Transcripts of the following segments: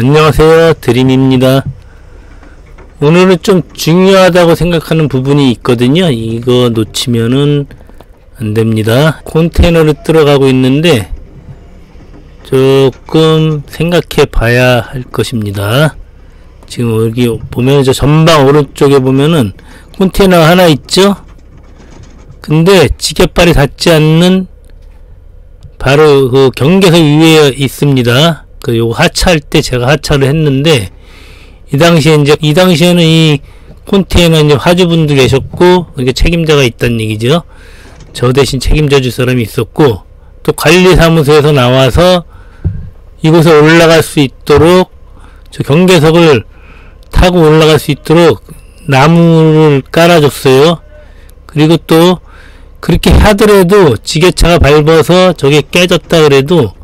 안녕하세요. 드림입니다. 오늘은 좀 중요하다고 생각하는 부분이 있거든요. 이거 놓치면은 안됩니다. 컨테이너를 들어가고 있는데 조금 생각해 봐야 할 것입니다. 지금 여기 보면 저 전방 오른쪽에 보면은 컨테이너 하나 있죠? 근데 지게발이 닿지 않는 바로 그 경계석 위에 있습니다 그 요거 하차할 때 제가 하차를 했는데 이 당시에 이제 이 당시에는 이 콘테이너 이제 화주분도 계셨고 이게 책임자가 있다는 얘기죠. 저 대신 책임져 줄 사람이 있었고 또 관리사무소에서 나와서 이곳에 올라갈 수 있도록 저 경계석을 타고 올라갈 수 있도록 나무를 깔아줬어요. 그리고 또 그렇게 하더라도 지게차가 밟아서 저게 깨졌다 그래도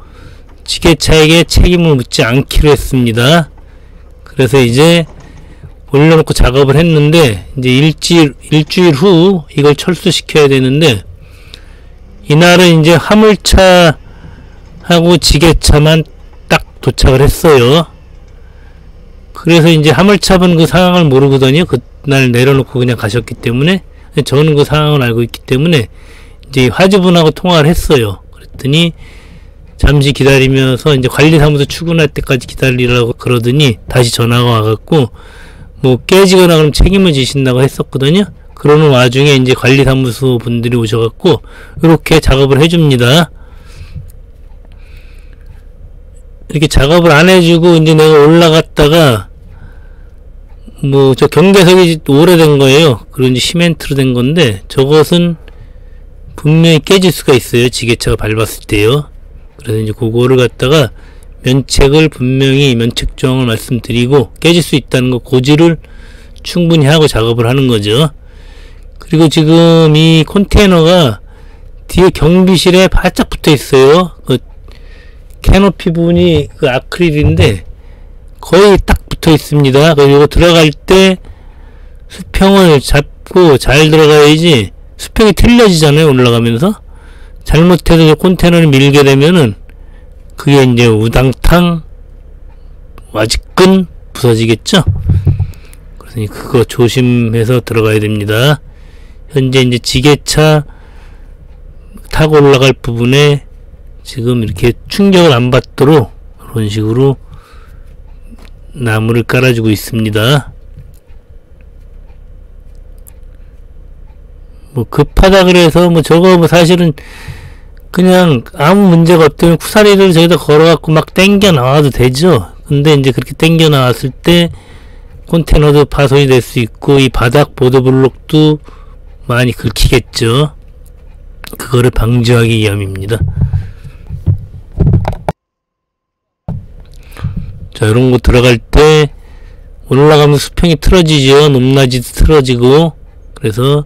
지게차에게 책임을 묻지 않기로 했습니다. 그래서 이제 올려놓고 작업을 했는데 이제 일주일 일주일 후 이걸 철수시켜야 되는데 이날은 이제 화물차하고 지게차만 딱 도착을 했어요. 그래서 이제 화물차분 그 상황을 모르거든요. 그날 내려놓고 그냥 가셨기 때문에 저는 그 상황을 알고 있기 때문에 이제 화주분하고 통화를 했어요. 그랬더니 잠시 기다리면서 이제 관리사무소 출근할 때까지 기다리라고 그러더니 다시 전화가 와갖고 뭐 깨지거나 그럼 책임을 지신다고 했었거든요. 그러는 와중에 이제 관리사무소 분들이 오셔갖고 이렇게 작업을 해줍니다. 이렇게 작업을 안 해주고 이제 내가 올라갔다가 뭐 저 경계석이 오래된 거예요. 그런지 시멘트로 된 건데 저것은 분명히 깨질 수가 있어요. 지게차가 밟았을 때요. 그래서 이제 그거를 갖다가 면책을 분명히 면책 조항을 말씀드리고 깨질 수 있다는 거 고지를 충분히 하고 작업을 하는 거죠. 그리고 지금 이 컨테이너가 뒤에 경비실에 바짝 붙어 있어요. 그 캐노피 부분이 그 아크릴인데 거의 딱 붙어 있습니다. 그리고 들어갈 때 수평을 잡고 잘 들어가야지 수평이 틀려지잖아요. 올라가면서. 잘못해서 컨테이너를 밀게 되면은 그게 이제 우당탕 와지끈 부서지겠죠? 그러니 그거 조심해서 들어가야 됩니다. 현재 이제 지게차 타고 올라갈 부분에 지금 이렇게 충격을 안 받도록 그런 식으로 나무를 깔아주고 있습니다. 뭐 급하다 그래서 뭐 저거 뭐 사실은 그냥 아무 문제가 없다면 쿠사리를 저기다 걸어갖고 막 땡겨 나와도 되죠. 근데 이제 그렇게 땡겨 나왔을 때 컨테너도 파손이 될 수 있고 이 바닥 보드블록도 많이 긁히겠죠. 그거를 방지하기 위함입니다. 자, 이런 거 들어갈 때 올라가면 수평이 틀어지죠. 높낮이도 틀어지고 그래서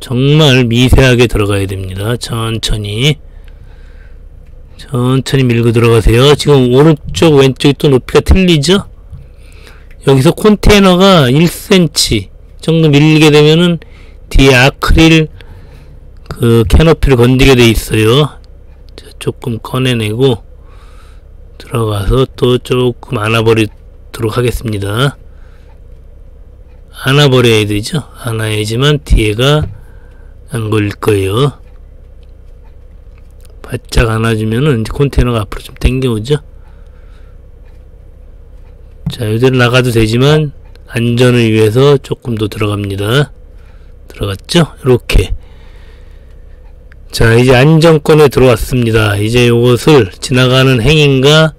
정말 미세하게 들어가야 됩니다. 천천히. 천천히 밀고 들어가세요. 지금 오른쪽 왼쪽이 또 높이가 틀리죠? 여기서 컨테이너가 1cm 정도 밀리게 되면은 뒤에 아크릴 그 캐노피를 건드게 돼 있어요. 자, 조금 꺼내내고 들어가서 또 조금 안아버리도록 하겠습니다. 안아버려야 되죠? 안아야지만 뒤에가 안 걸릴 거예요. 바짝 안아주면은 이제 컨테이너가 앞으로 좀 당겨오죠. 자, 이대로 나가도 되지만 안전을 위해서 조금 더 들어갑니다. 들어갔죠? 이렇게. 자, 이제 안정권에 들어왔습니다. 이제 이것을 지나가는 행인과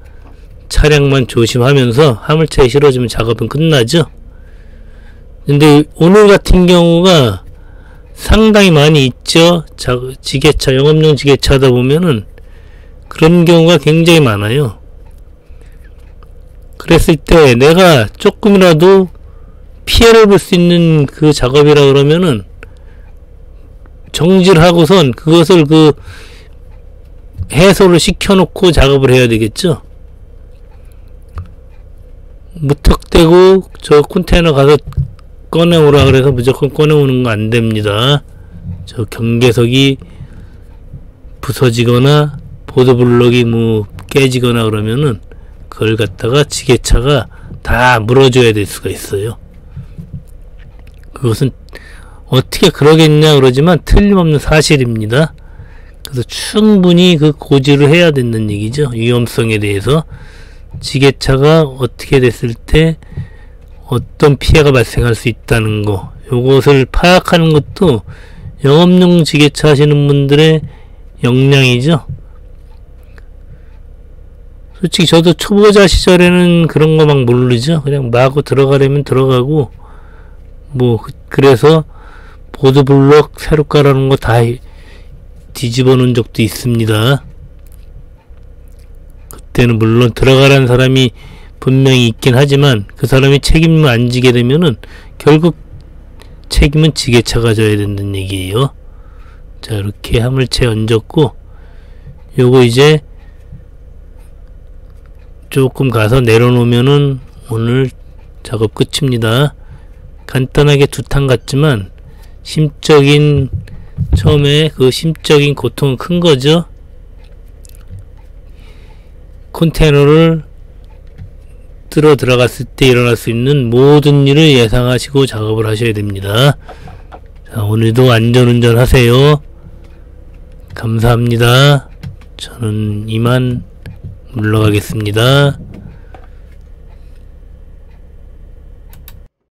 차량만 조심하면서 화물차에 실어주면 작업은 끝나죠? 근데 오늘 같은 경우가 상당히 많이 있죠. 자, 지게차, 영업용 지게차다 보면은 그런 경우가 굉장히 많아요. 그랬을 때 내가 조금이라도 피해를 볼 수 있는 그 작업이라 그러면은 정지를 하고선 그것을 그 해소를 시켜놓고 작업을 해야 되겠죠. 무턱대고 저 컨테이너 가서 꺼내오라 그래서 무조건 꺼내오는 거 안 됩니다. 저 경계석이 부서지거나 보드블럭이 뭐 깨지거나 그러면은 그걸 갖다가 지게차가 다 물어줘야 될 수가 있어요. 그것은 어떻게 그러겠냐 그러지만 틀림없는 사실입니다. 그래서 충분히 그 고지를 해야 된다는 얘기죠. 위험성에 대해서 지게차가 어떻게 됐을 때 어떤 피해가 발생할 수 있다는 거 요것을 파악하는 것도 영업용 지게차 하시는 분들의 역량이죠. 솔직히 저도 초보자 시절에는 그런 거 막 모르죠. 그냥 마구 들어가려면 들어가고 뭐 그- 그래서 보드블럭 새로 깔아놓은 거 다 뒤집어 놓은 적도 있습니다. 그때는 물론 들어가라는 사람이 분명히 있긴 하지만 그 사람이 책임을 안 지게 되면은 결국 책임은 지게차가 져야 된다는 얘기예요. 자 이렇게 화물체 얹었고 요거 이제 조금 가서 내려놓으면은 오늘 작업 끝입니다. 간단하게 두탕 같지만 심적인 처음에 그 심적인 고통은 큰 거죠. 컨테이너를 들어 들어갔을 때 일어날 수 있는 모든 일을 예상하시고 작업을 하셔야 됩니다. 자, 오늘도 안전운전 하세요. 감사합니다. 저는 이만 물러가겠습니다.